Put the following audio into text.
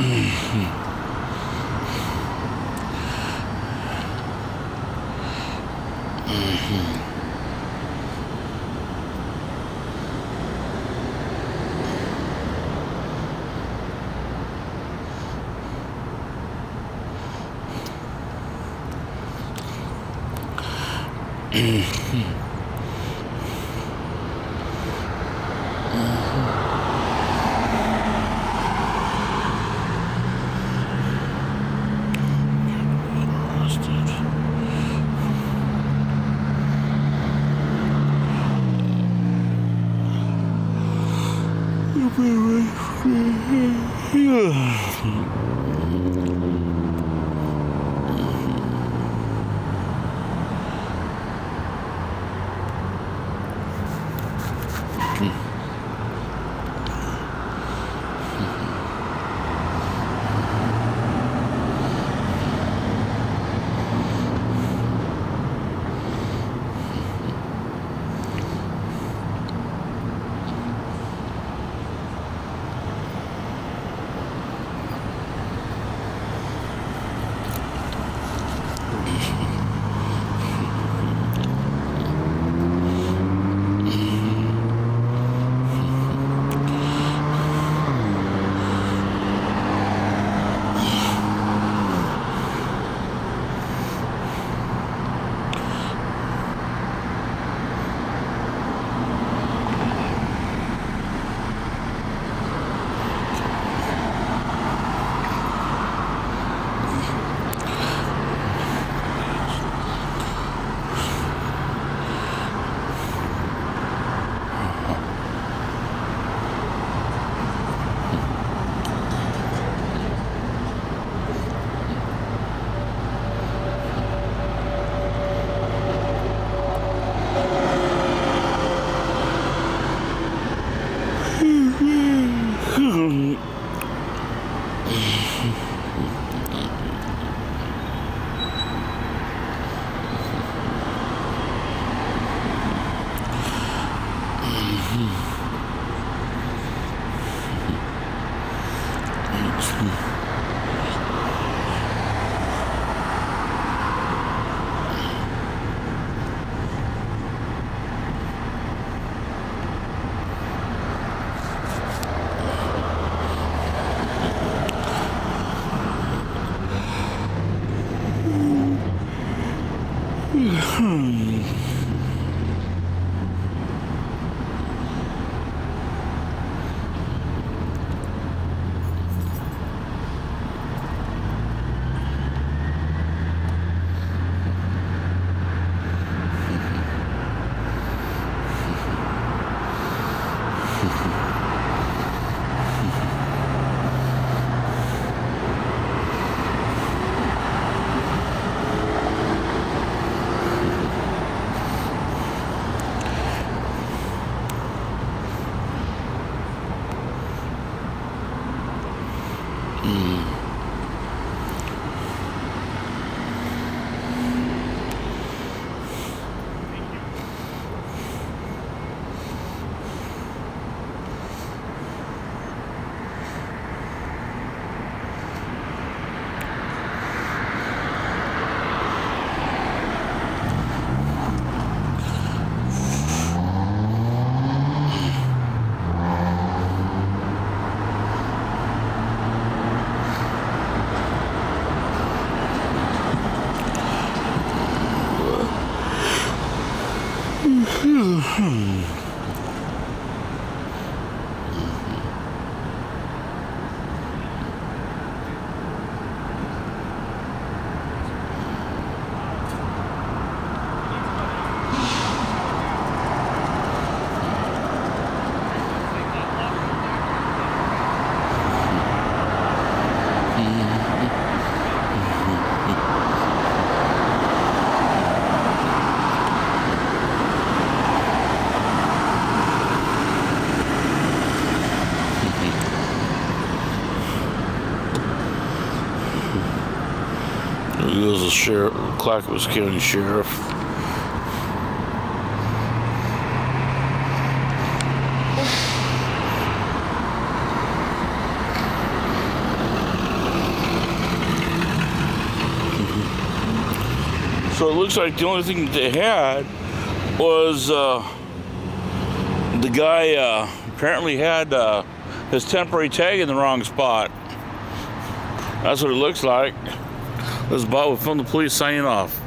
Mm-hmm. 嗯嗯嗯 Hmm. 嗯。Hmm. hmm, hmm. Was a sheriff, Clackamas County Sheriff. So it looks like the only thing that they had was uh, the guy uh, apparently had uh, his temporary tag in the wrong spot. That's what it looks like. This is Bob from the police signing off.